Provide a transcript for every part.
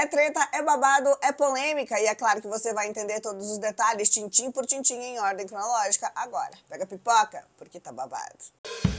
É treta, é babado, é polêmica e é claro que você vai entender todos os detalhes, tintim por tintim, em ordem cronológica agora. Pega pipoca, porque tá babado.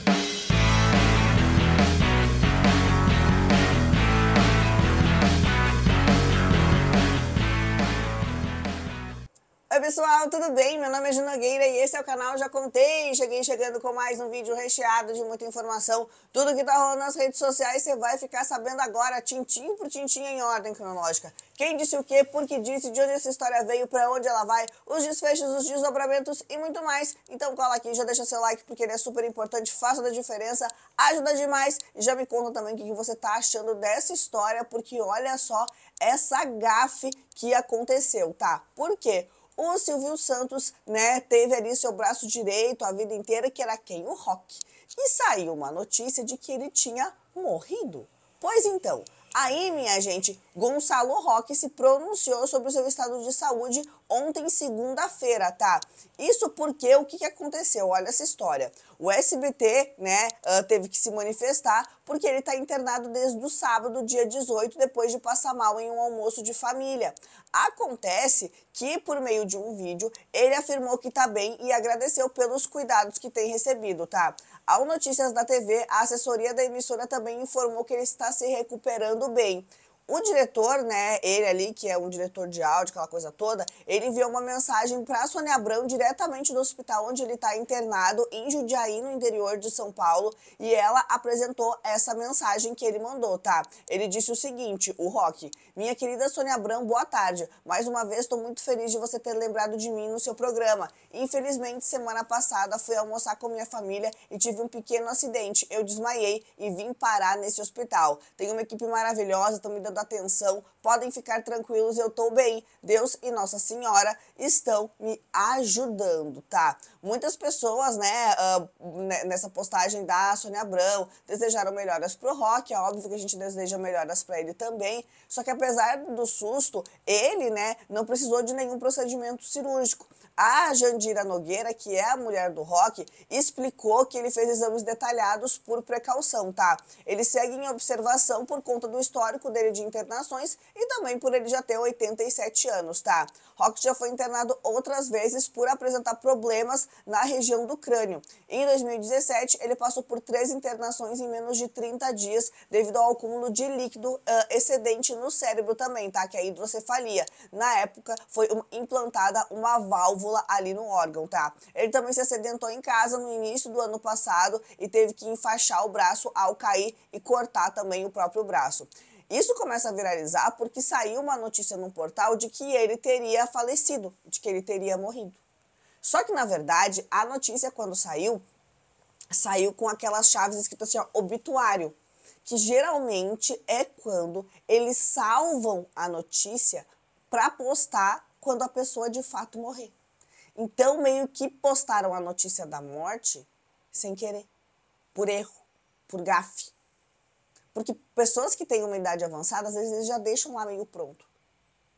Oi pessoal, tudo bem? Meu nome é Ju Nogueira e esse é o canal Já Contei. Cheguei chegando com mais um vídeo recheado de muita informação. Tudo que tá rolando nas redes sociais você vai ficar sabendo agora, tintim por tintim em ordem cronológica. Quem disse o quê, por que disse, de onde essa história veio, para onde ela vai, os desfechos, os desdobramentos e muito mais. Então cola aqui, já deixa seu like porque ele é super importante, faça da diferença, ajuda demais. E já me conta também o que você tá achando dessa história, porque olha só essa gafe que aconteceu, tá? Por quê? O Silvio Santos, né, teve ali seu braço direito a vida inteira, que era quem? O Rock. E saiu uma notícia de que ele tinha morrido. Pois então, Aí, minha gente, Gonçalo Roque se pronunciou sobre o seu estado de saúde ontem, segunda-feira, tá? Isso porque o que, aconteceu? Olha essa história. O SBT, né, uh, teve que se manifestar porque ele está internado desde o sábado, dia 18, depois de passar mal em um almoço de família. Acontece que, por meio de um vídeo, ele afirmou que está bem e agradeceu pelos cuidados que tem recebido, tá? Ao Notícias da TV, a assessoria da emissora também informou que ele está se recuperando bem. O diretor, né, ele ali, que é um diretor de áudio, aquela coisa toda, ele enviou uma mensagem para Sônia Abrão diretamente do hospital onde ele está internado, em Jundiaí, no interior de São Paulo, e ela apresentou essa mensagem que ele mandou, tá? Ele disse o seguinte, o Rock, minha querida Sônia Abrão, boa tarde. Mais uma vez, estou muito feliz de você ter lembrado de mim no seu programa. Infelizmente, semana passada, fui almoçar com minha família e tive um pequeno acidente. Eu desmaiei e vim parar nesse hospital. Tem uma equipe maravilhosa, estão me dando atenção, podem ficar tranquilos, eu tô bem. Deus e Nossa Senhora estão me ajudando, tá? Muitas pessoas, né, uh, nessa postagem da Sônia Abrão, desejaram melhoras pro Rock, é óbvio que a gente deseja melhoras para ele também, só que apesar do susto, ele, né, não precisou de nenhum procedimento cirúrgico. A Jandira Nogueira, que é a mulher do Rock, explicou que ele fez exames detalhados por precaução, tá? Ele segue em observação por conta do histórico dele de internações e também por ele já ter 87 anos, tá? Rock já foi internado outras vezes por apresentar problemas na região do crânio. Em 2017, ele passou por três internações em menos de 30 dias devido ao acúmulo de líquido uh, excedente no cérebro também, tá? Que é a hidrocefalia. Na época, foi implantada uma válvula ali no órgão, tá? Ele também se acidentou em casa no início do ano passado e teve que enfaixar o braço ao cair e cortar também o próprio braço. Isso começa a viralizar porque saiu uma notícia no portal de que ele teria falecido, de que ele teria morrido. Só que, na verdade, a notícia, quando saiu, saiu com aquelas chaves escritas assim, ó, obituário, que geralmente é quando eles salvam a notícia para postar quando a pessoa de fato morrer. Então, meio que postaram a notícia da morte sem querer, por erro, por gafe. Porque pessoas que têm uma idade avançada, às vezes já deixam lá meio pronto.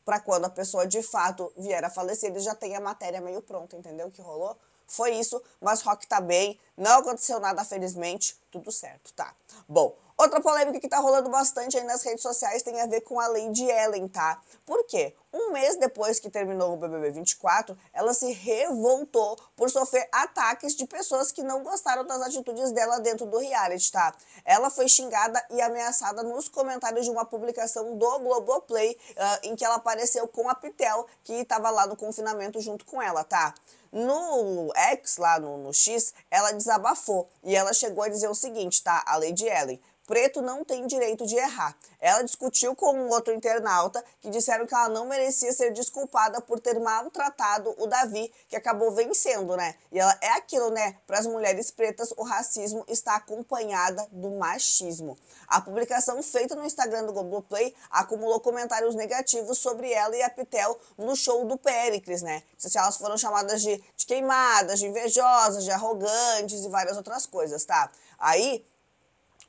Para quando a pessoa de fato vier a falecer, eles já têm a matéria meio pronta, entendeu o que rolou? Foi isso, mas Rock tá bem, não aconteceu nada felizmente, tudo certo, tá? Bom, Outra polêmica que tá rolando bastante aí nas redes sociais tem a ver com a Lady Ellen, tá? Por quê? Um mês depois que terminou o BBB 24, ela se revoltou por sofrer ataques de pessoas que não gostaram das atitudes dela dentro do reality, tá? Ela foi xingada e ameaçada nos comentários de uma publicação do Globoplay, uh, em que ela apareceu com a Pitel, que estava lá no confinamento junto com ela, tá? No X, lá no, no X, ela desabafou e ela chegou a dizer o seguinte, tá? A Lady Ellen preto não tem direito de errar. Ela discutiu com um outro internauta que disseram que ela não merecia ser desculpada por ter maltratado o Davi, que acabou vencendo, né? E ela é aquilo, né? Para as mulheres pretas, o racismo está acompanhada do machismo. A publicação feita no Instagram do Globoplay acumulou comentários negativos sobre ela e a Pitel no show do Péricles, né? Se elas foram chamadas de, de queimadas, de invejosas, de arrogantes e várias outras coisas, tá? Aí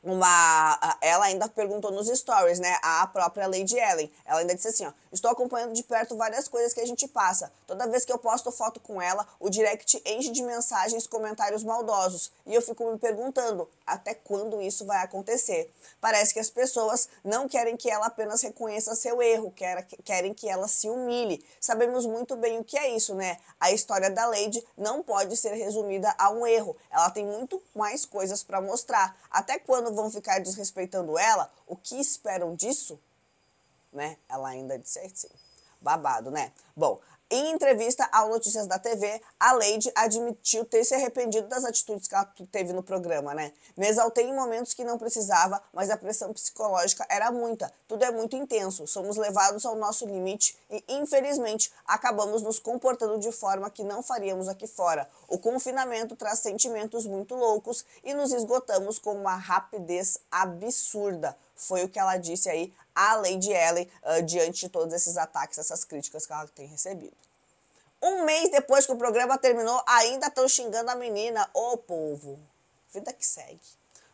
我们呃。Ela ainda perguntou nos stories, né? A própria Lady Ellen. Ela ainda disse assim: ó, estou acompanhando de perto várias coisas que a gente passa. Toda vez que eu posto foto com ela, o direct enche de mensagens, comentários maldosos. E eu fico me perguntando até quando isso vai acontecer. Parece que as pessoas não querem que ela apenas reconheça seu erro, querem que ela se humilhe. Sabemos muito bem o que é isso, né? A história da Lady não pode ser resumida a um erro. Ela tem muito mais coisas para mostrar. Até quando vão ficar desrespeitando ela, o que esperam disso? Né? Ela ainda disse assim. Babado, né? Bom, em entrevista ao Notícias da TV, a Lady admitiu ter se arrependido das atitudes que ela teve no programa, né? Me exaltei em momentos que não precisava, mas a pressão psicológica era muita. Tudo é muito intenso, somos levados ao nosso limite e, infelizmente, acabamos nos comportando de forma que não faríamos aqui fora. O confinamento traz sentimentos muito loucos e nos esgotamos com uma rapidez absurda. Foi o que ela disse aí à Lady Ellen uh, diante de todos esses ataques, essas críticas que ela tem recebido. Um mês depois que o programa terminou, ainda estão xingando a menina. Ô, oh, povo, vida que segue.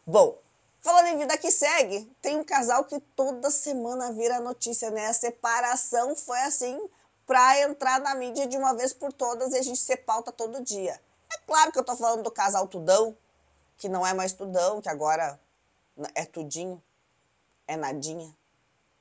Bom, falando em vida que segue, tem um casal que toda semana vira notícia, né? A separação foi assim para entrar na mídia de uma vez por todas e a gente se pauta todo dia. É claro que eu tô falando do casal Tudão, que não é mais Tudão, que agora é Tudinho, é Nadinha,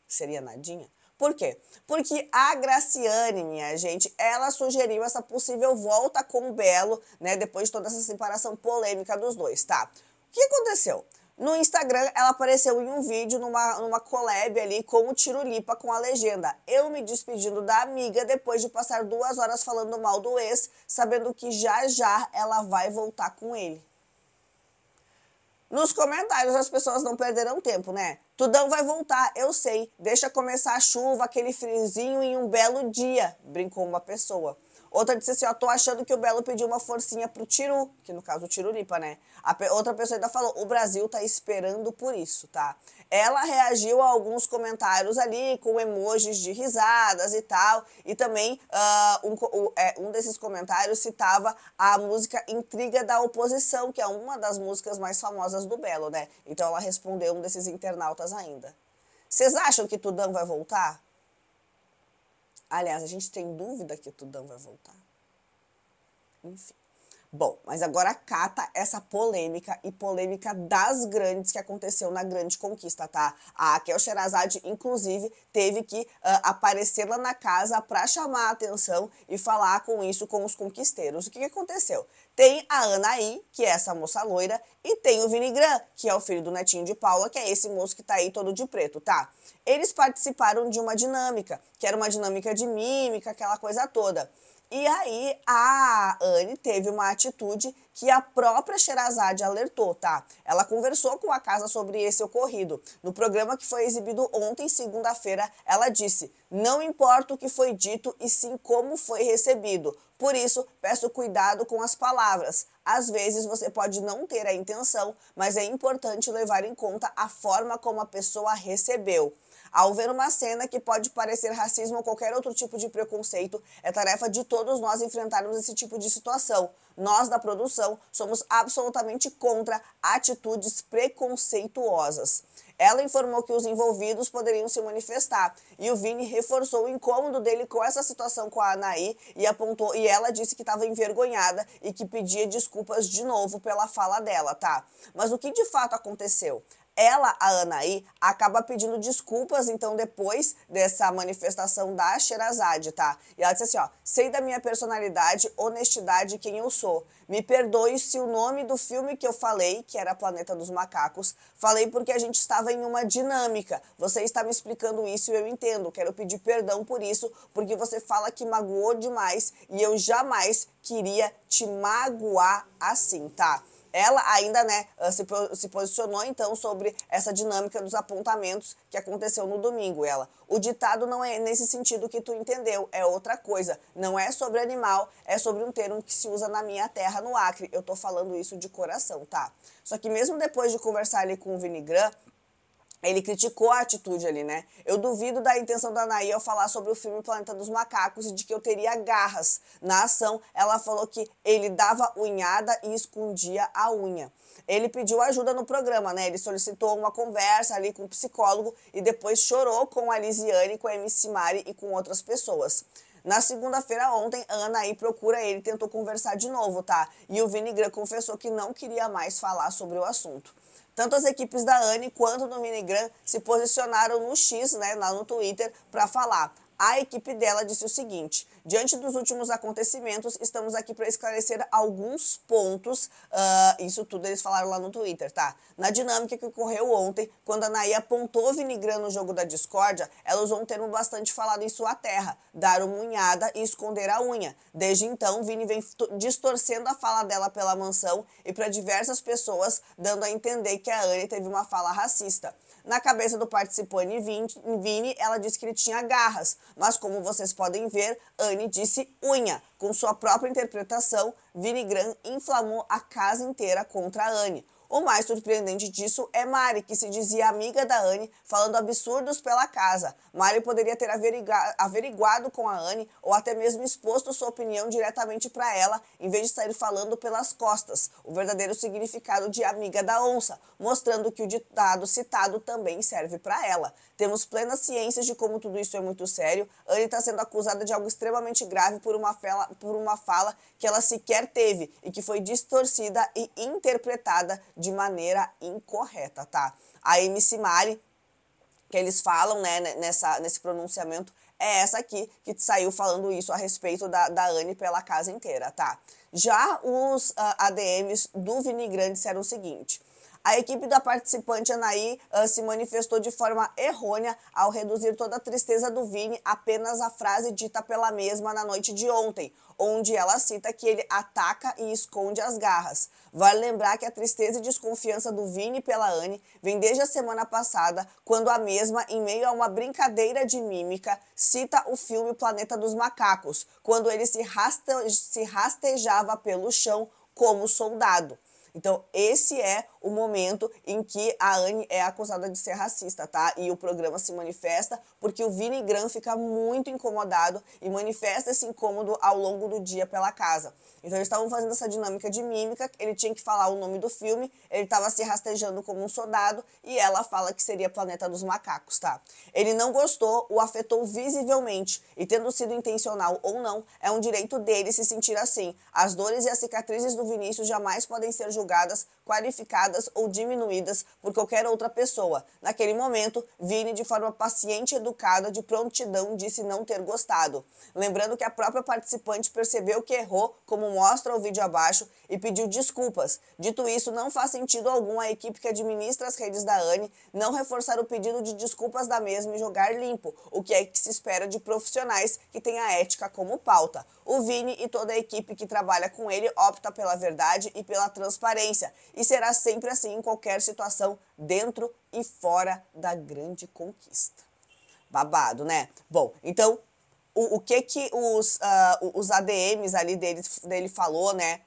seria Nadinha. Por quê? Porque a Graciane, minha gente, ela sugeriu essa possível volta com o Belo, né, depois de toda essa separação polêmica dos dois, tá? O que aconteceu? No Instagram, ela apareceu em um vídeo numa, numa collab ali com o Tirulipa com a legenda Eu me despedindo da amiga depois de passar duas horas falando mal do ex, sabendo que já já ela vai voltar com ele. Nos comentários as pessoas não perderão tempo, né? Tudão vai voltar, eu sei. Deixa começar a chuva, aquele frizinho em um belo dia, brincou uma pessoa. Outra disse assim, ó, tô achando que o Belo pediu uma forcinha pro Tiru, que no caso o Tirulipa, né? A outra pessoa ainda falou, o Brasil tá esperando por isso, tá? Ela reagiu a alguns comentários ali com emojis de risadas e tal, e também uh, um, é, um desses comentários citava a música Intriga da Oposição, que é uma das músicas mais famosas do Belo, né? Então ela respondeu um desses internautas ainda. Vocês acham que Tudão vai voltar? Aliás, a gente tem dúvida que Tudão vai voltar. Enfim. Bom, mas agora cata essa polêmica e polêmica das grandes que aconteceu na grande conquista, tá? A Raquel Sherazade, inclusive, teve que uh, aparecer lá na casa para chamar a atenção e falar com isso com os conquisteiros. O que, que aconteceu? Tem a Anaí, que é essa moça loira, e tem o Vini Gran, que é o filho do netinho de Paula, que é esse moço que tá aí todo de preto, tá? Eles participaram de uma dinâmica, que era uma dinâmica de mímica, aquela coisa toda. E aí a Anne teve uma atitude que a própria Sherazade alertou, tá? Ela conversou com a casa sobre esse ocorrido. No programa que foi exibido ontem, segunda-feira, ela disse: "Não importa o que foi dito e sim como foi recebido. Por isso, peço cuidado com as palavras. Às vezes você pode não ter a intenção, mas é importante levar em conta a forma como a pessoa recebeu." Ao ver uma cena que pode parecer racismo ou qualquer outro tipo de preconceito, é tarefa de todos nós enfrentarmos esse tipo de situação. Nós, da produção, somos absolutamente contra atitudes preconceituosas. Ela informou que os envolvidos poderiam se manifestar e o Vini reforçou o incômodo dele com essa situação com a Anaí e apontou e ela disse que estava envergonhada e que pedia desculpas de novo pela fala dela, tá? Mas o que de fato aconteceu? Ela, a Anaí, acaba pedindo desculpas, então, depois dessa manifestação da Sherazade, tá? E ela disse assim, ó, sei da minha personalidade, honestidade, quem eu sou. Me perdoe se o nome do filme que eu falei, que era Planeta dos Macacos, falei porque a gente estava em uma dinâmica. Você está me explicando isso e eu entendo. Quero pedir perdão por isso, porque você fala que magoou demais e eu jamais queria te magoar assim, tá? Ela ainda né, ah, se, se posicionou então sobre essa dinâmica dos apontamentos que aconteceu no domingo. Ela, o ditado não é nesse sentido que tu entendeu, é outra coisa. Não é sobre animal, é sobre um termo que se usa na minha terra, no Acre. Eu tô falando isso de coração, tá? Só que mesmo depois de conversar ali com o Vinigran, ele criticou a atitude ali, né? Eu duvido da intenção da Anaí ao falar sobre o filme Planeta dos Macacos e de que eu teria garras. Na ação, ela falou que ele dava unhada e escondia a unha. Ele pediu ajuda no programa, né? Ele solicitou uma conversa ali com o psicólogo e depois chorou com a Lisiane, com a MC Mari e com outras pessoas. Na segunda-feira ontem, a Anaí procura ele e tentou conversar de novo, tá? E o Vini confessou que não queria mais falar sobre o assunto. Tanto as equipes da Anne quanto do Minigram se posicionaram no X, né, lá no Twitter, para falar. A equipe dela disse o seguinte: Diante dos últimos acontecimentos, estamos aqui para esclarecer alguns pontos. Uh, isso tudo eles falaram lá no Twitter, tá? Na dinâmica que ocorreu ontem, quando a Naí apontou Vinigran no jogo da discórdia, ela usou um termo bastante falado em sua terra: dar uma unhada e esconder a unha. Desde então, Vini vem distorcendo a fala dela pela mansão e para diversas pessoas, dando a entender que a Anne teve uma fala racista. Na cabeça do participante Vini, ela disse que ele tinha garras, mas como vocês podem ver, Anne disse unha. Com sua própria interpretação, Vini Gran inflamou a casa inteira contra a Anne. O mais surpreendente disso é Mari, que se dizia amiga da Anne, falando absurdos pela casa. Mari poderia ter averiguado com a Anne ou até mesmo exposto sua opinião diretamente para ela, em vez de sair falando pelas costas, o verdadeiro significado de amiga da onça, mostrando que o ditado citado também serve para ela. Temos plenas ciências de como tudo isso é muito sério. Anne está sendo acusada de algo extremamente grave por uma, por uma fala que ela sequer teve e que foi distorcida e interpretada de maneira incorreta, tá? A MC Mari, que eles falam, né, nessa, nesse pronunciamento, é essa aqui que saiu falando isso a respeito da, da Anne pela casa inteira, tá? Já os uh, ah, ADMs do Vini Grande disseram o seguinte. A equipe da participante Anaí uh, se manifestou de forma errônea ao reduzir toda a tristeza do Vini apenas à frase dita pela mesma na noite de ontem, onde ela cita que ele ataca e esconde as garras. Vale lembrar que a tristeza e desconfiança do Vini pela Anne vem desde a semana passada, quando a mesma, em meio a uma brincadeira de mímica, cita o filme Planeta dos Macacos, quando ele se, raste se rastejava pelo chão como soldado. Então, esse é o momento em que a Anne é acusada de ser racista, tá? E o programa se manifesta porque o Vini Gran fica muito incomodado e manifesta esse incômodo ao longo do dia pela casa. Então eles estavam fazendo essa dinâmica de mímica, ele tinha que falar o nome do filme, ele estava se rastejando como um soldado e ela fala que seria Planeta dos Macacos, tá? Ele não gostou, o afetou visivelmente e tendo sido intencional ou não, é um direito dele se sentir assim. As dores e as cicatrizes do Vinícius jamais podem ser julgadas, qualificadas ou diminuídas por qualquer outra pessoa. Naquele momento, Vini, de forma paciente e educada, de prontidão, disse não ter gostado. Lembrando que a própria participante percebeu que errou, como mostra o vídeo abaixo, e pediu desculpas. Dito isso, não faz sentido algum a equipe que administra as redes da Anne não reforçar o pedido de desculpas da mesma e jogar limpo, o que é que se espera de profissionais que têm a ética como pauta. O Vini e toda a equipe que trabalha com ele opta pela verdade e pela transparência, e será sempre assim em qualquer situação, dentro e fora da grande conquista. Babado, né? Bom, então o, o que que os, uh, os ADMs ali dele, dele falou, né?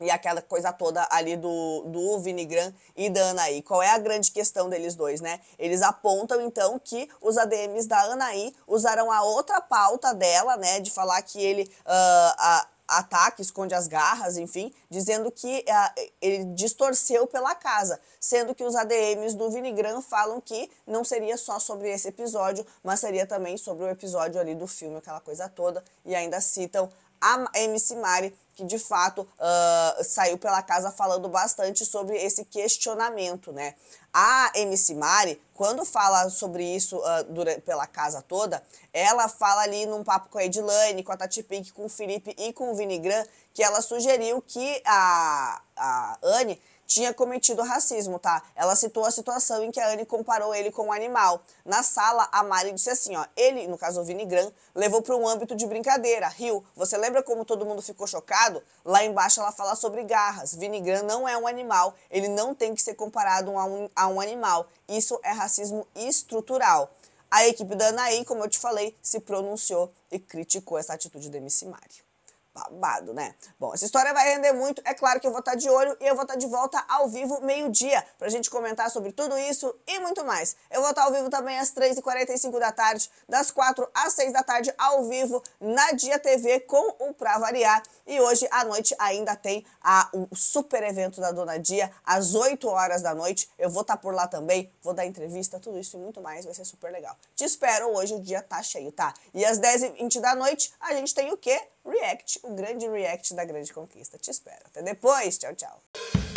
E aquela coisa toda ali do, do Vinigran e da Anaí. Qual é a grande questão deles dois, né? Eles apontam, então, que os ADMs da Anaí usaram a outra pauta dela, né? De falar que ele... Uh, a, ataque, esconde as garras, enfim, dizendo que uh, ele distorceu pela casa, sendo que os ADMs do Vinigran falam que não seria só sobre esse episódio, mas seria também sobre o episódio ali do filme, aquela coisa toda, e ainda citam a MC Mari, que de fato uh, saiu pela casa falando bastante sobre esse questionamento, né? A MC Mari, quando fala sobre isso uh, durante, pela casa toda, ela fala ali num papo com a Edilane, com a Tati Pink, com o Felipe e com o Vinigran, que ela sugeriu que a, a Anne tinha cometido racismo, tá? Ela citou a situação em que a Anne comparou ele com um animal. Na sala, a Mari disse assim, ó, ele, no caso o Vini Gran, levou para um âmbito de brincadeira, riu. Você lembra como todo mundo ficou chocado? Lá embaixo ela fala sobre garras. Vini Gran não é um animal, ele não tem que ser comparado a um, a um animal. Isso é racismo estrutural. A equipe da Anaí, como eu te falei, se pronunciou e criticou essa atitude do MC Mari. Babado, né? Bom, essa história vai render muito. É claro que eu vou estar de olho e eu vou estar de volta ao vivo meio-dia pra gente comentar sobre tudo isso e muito mais. Eu vou estar ao vivo também às 3h45 da tarde, das 4 às 6 da tarde, ao vivo na Dia TV com o Pra Variar. E hoje à noite ainda tem a, o super evento da Dona Dia, às 8 horas da noite. Eu vou estar por lá também, vou dar entrevista, tudo isso e muito mais, vai ser super legal. Te espero, hoje o dia tá cheio, tá? E às 10h20 da noite a gente tem o quê? React, o grande react da grande conquista. Te espero. Até depois. Tchau, tchau.